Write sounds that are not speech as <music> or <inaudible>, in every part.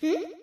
Hmm.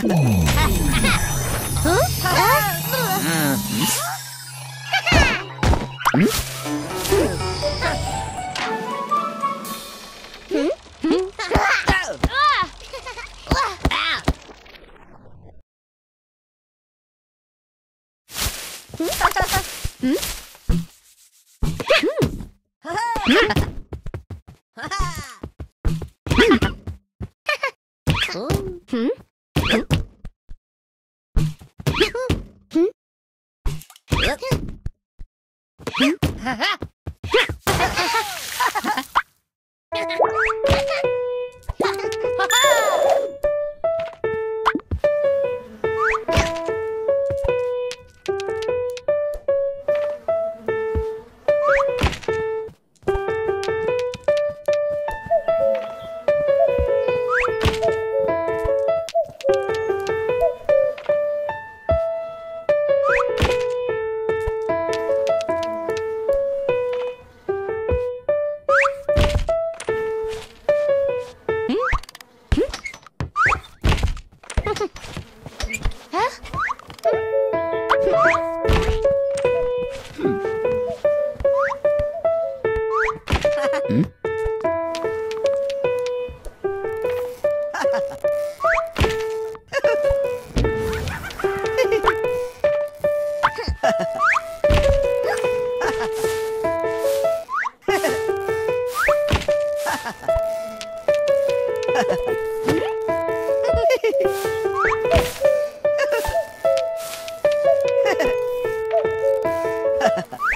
Hmm? ハハハ!ん？ハハハハ。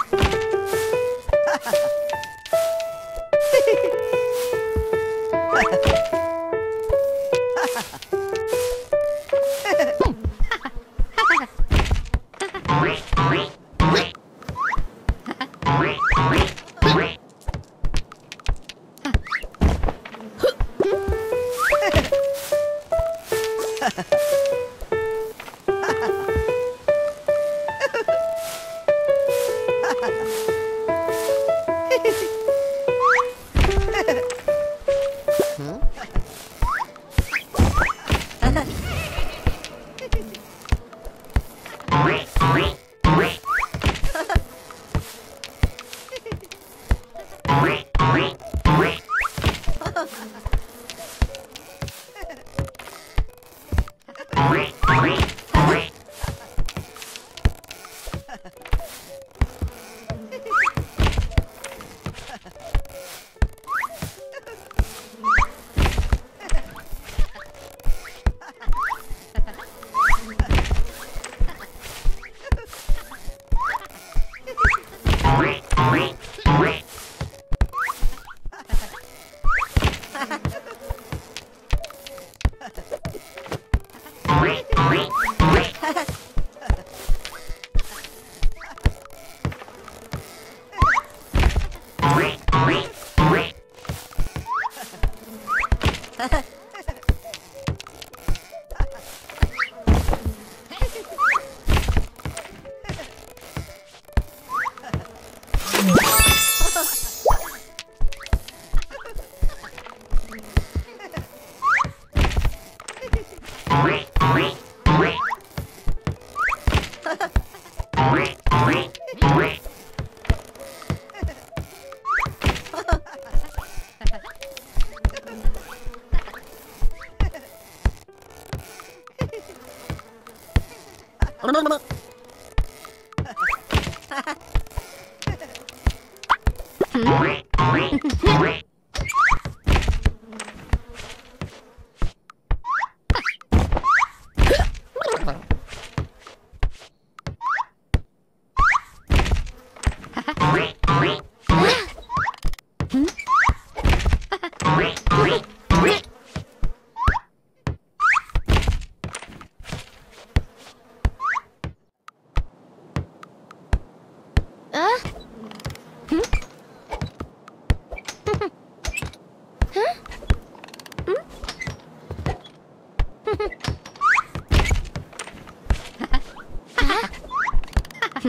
Wait, wait.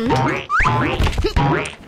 Mm-hmm.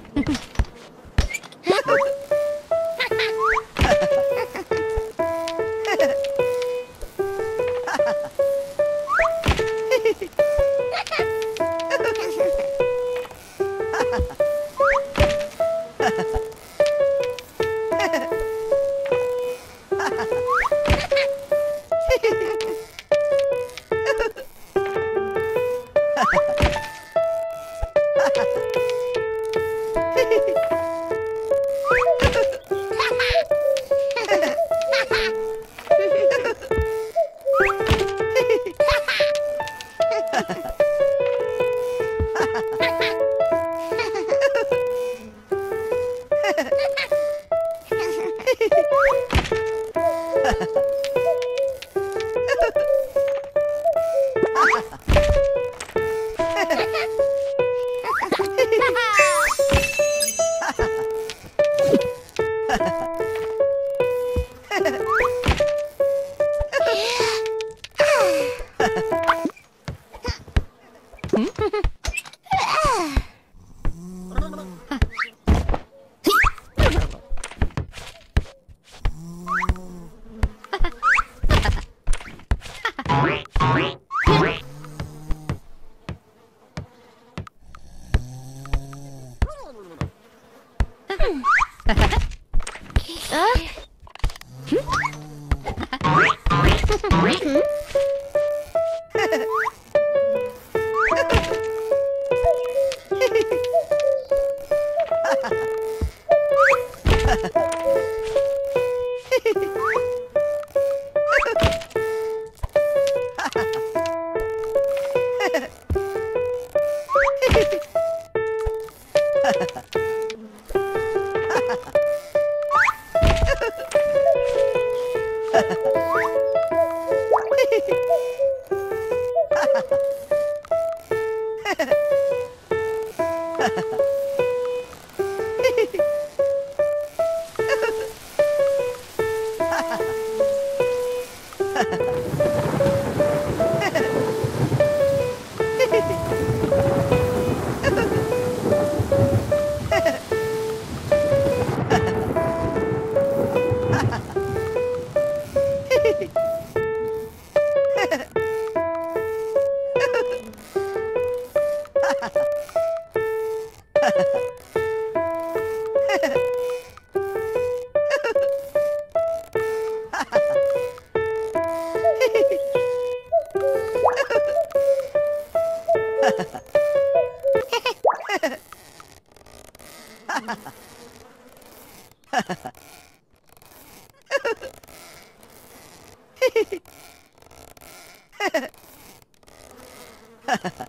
Ha ha ha.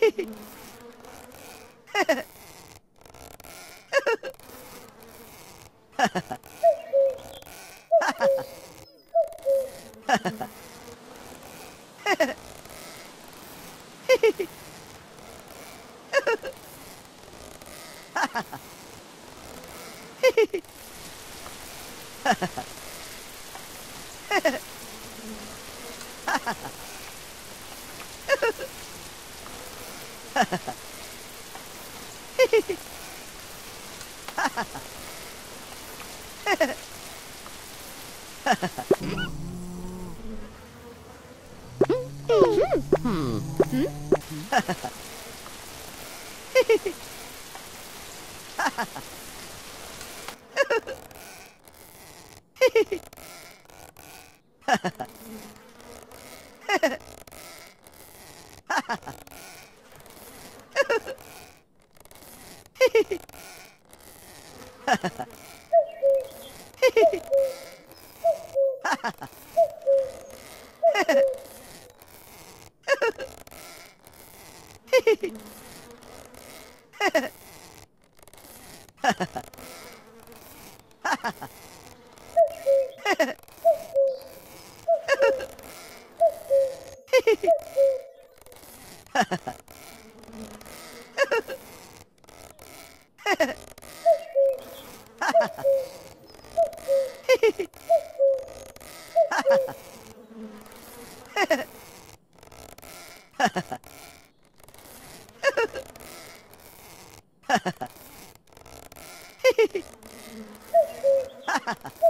Ha ha ha! Ha <laughs> ha. Ha ha ha.